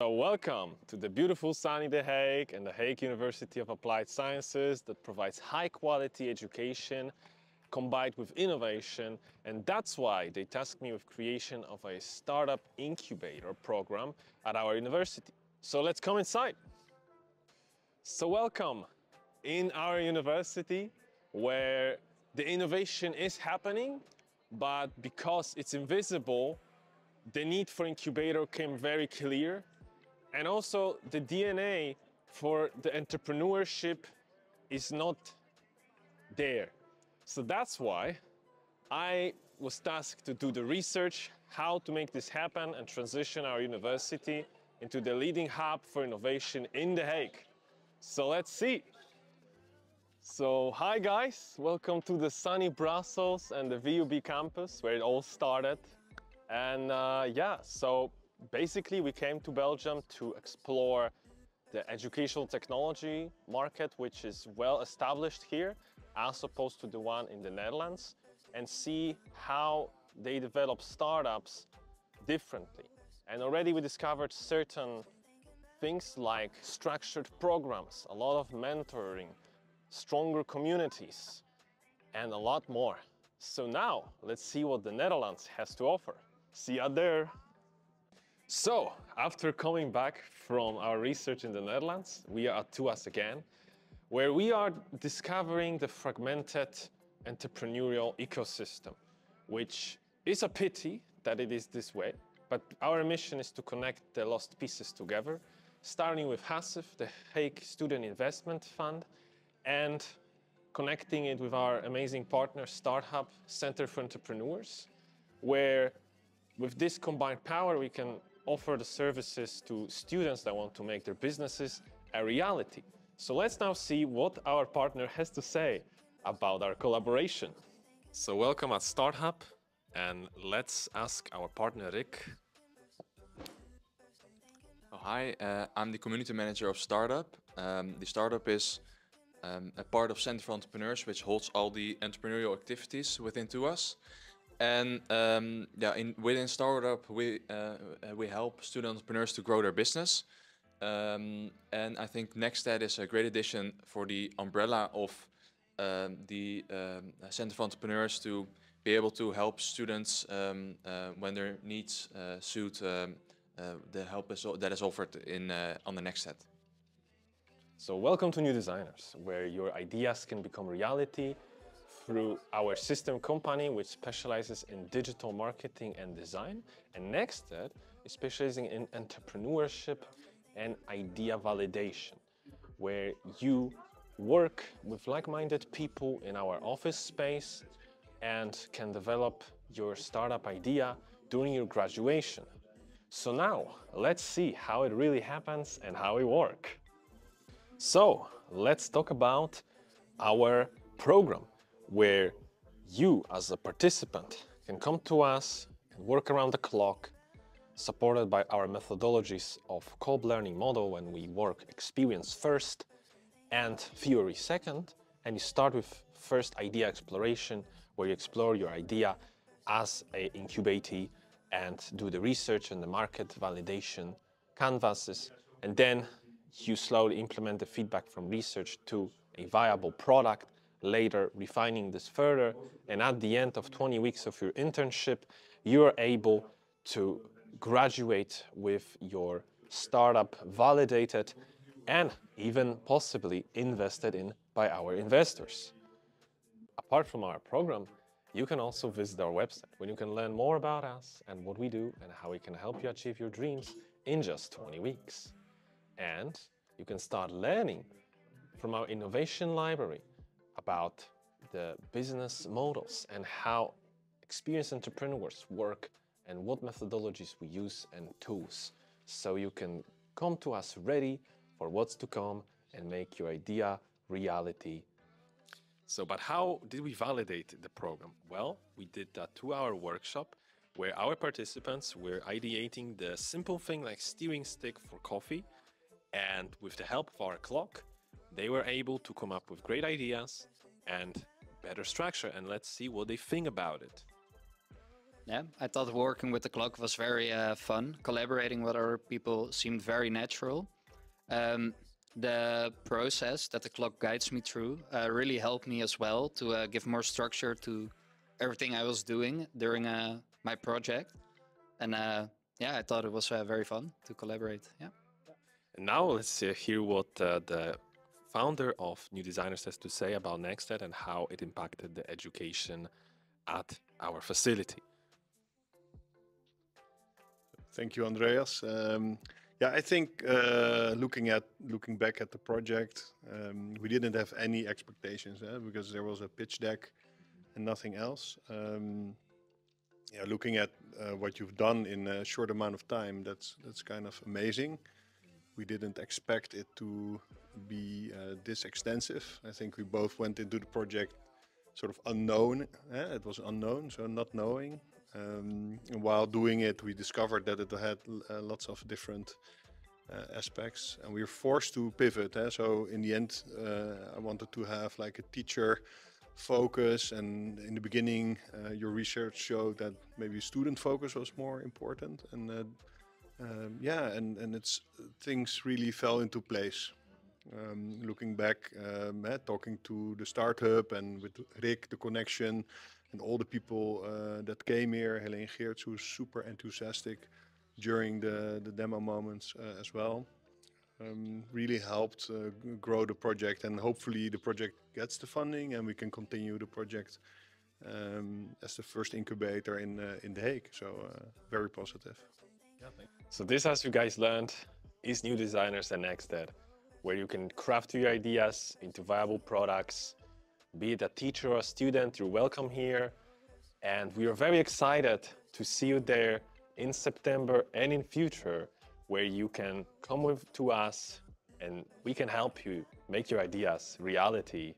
So welcome to the beautiful sunny The Hague and the Hague University of Applied Sciences that provides high quality education combined with innovation and that's why they tasked me with creation of a startup incubator program at our university. So let's come inside. So welcome in our university where the innovation is happening but because it's invisible the need for incubator came very clear and also the DNA for the entrepreneurship is not there. So that's why I was tasked to do the research, how to make this happen and transition our university into the leading hub for innovation in The Hague. So let's see. So hi guys, welcome to the sunny Brussels and the VUB campus where it all started. And uh, yeah, so basically we came to Belgium to explore the educational technology market, which is well established here, as opposed to the one in the Netherlands, and see how they develop startups differently. And already we discovered certain things like structured programs, a lot of mentoring, stronger communities, and a lot more. So now let's see what the Netherlands has to offer. See you there! So, after coming back from our research in the Netherlands, we are at TUAS again, where we are discovering the fragmented entrepreneurial ecosystem, which is a pity that it is this way, but our mission is to connect the lost pieces together, starting with HASIV, the Hague Student Investment Fund, and connecting it with our amazing partner, StartHub Center for Entrepreneurs, where with this combined power, we can offer the services to students that want to make their businesses a reality. So let's now see what our partner has to say about our collaboration. So welcome at StartHub and let's ask our partner Rick. Oh, hi, uh, I'm the community manager of StartHub. Um, the StartHub is um, a part of Center for Entrepreneurs, which holds all the entrepreneurial activities within TUAS. And um, yeah, in, within StartHub, we uh, we help student entrepreneurs to grow their business. Um, and I think NextEd is a great addition for the umbrella of um, the um, Center for Entrepreneurs to be able to help students um, uh, when their needs uh, suit um, uh, the help is that is offered in uh, on the NextEd. So welcome to New Designers, where your ideas can become reality through our system company, which specializes in digital marketing and design. And NextEd is specializing in entrepreneurship and idea validation, where you work with like-minded people in our office space and can develop your startup idea during your graduation. So now, let's see how it really happens and how it works. So, let's talk about our program where you as a participant can come to us and work around the clock supported by our methodologies of Kolb learning model when we work experience first and theory second and you start with first idea exploration where you explore your idea as a incubatee and do the research and the market validation canvases and then you slowly implement the feedback from research to a viable product later refining this further. And at the end of 20 weeks of your internship, you are able to graduate with your startup validated and even possibly invested in by our investors. Apart from our program, you can also visit our website where you can learn more about us and what we do and how we can help you achieve your dreams in just 20 weeks. And you can start learning from our innovation library about the business models and how experienced entrepreneurs work and what methodologies we use and tools. So you can come to us ready for what's to come and make your idea reality. So, but how did we validate the program? Well, we did that two-hour workshop where our participants were ideating the simple thing like steering stick for coffee. And with the help of our clock, they were able to come up with great ideas and better structure and let's see what they think about it. Yeah, I thought working with the clock was very uh, fun. Collaborating with other people seemed very natural. Um, the process that the clock guides me through uh, really helped me as well to uh, give more structure to everything I was doing during uh, my project. And uh, yeah, I thought it was uh, very fun to collaborate. Yeah. And now let's uh, hear what uh, the founder of New Designers has to say about NextEd and how it impacted the education at our facility. Thank you, Andreas. Um, yeah, I think uh, looking at looking back at the project, um, we didn't have any expectations eh, because there was a pitch deck and nothing else. Um, yeah, looking at uh, what you've done in a short amount of time, that's that's kind of amazing. We didn't expect it to be uh, this extensive. I think we both went into the project sort of unknown. Eh? It was unknown, so not knowing. Um, and while doing it, we discovered that it had uh, lots of different uh, aspects, and we were forced to pivot. Eh? So in the end, uh, I wanted to have like a teacher focus, and in the beginning, uh, your research showed that maybe student focus was more important, and uh, um, yeah, and and it's things really fell into place. Um, looking back, um, eh, talking to the StartHub and with Rick, the connection, and all the people uh, that came here, Helene Geerts, who was super enthusiastic during the, the demo moments uh, as well, um, really helped uh, grow the project. And hopefully, the project gets the funding and we can continue the project um, as the first incubator in, uh, in The Hague. So, uh, very positive. So, this, as you guys learned, is New Designers and NextEd where you can craft your ideas into viable products. Be it a teacher or a student, you're welcome here. And we are very excited to see you there in September and in future, where you can come with to us and we can help you make your ideas reality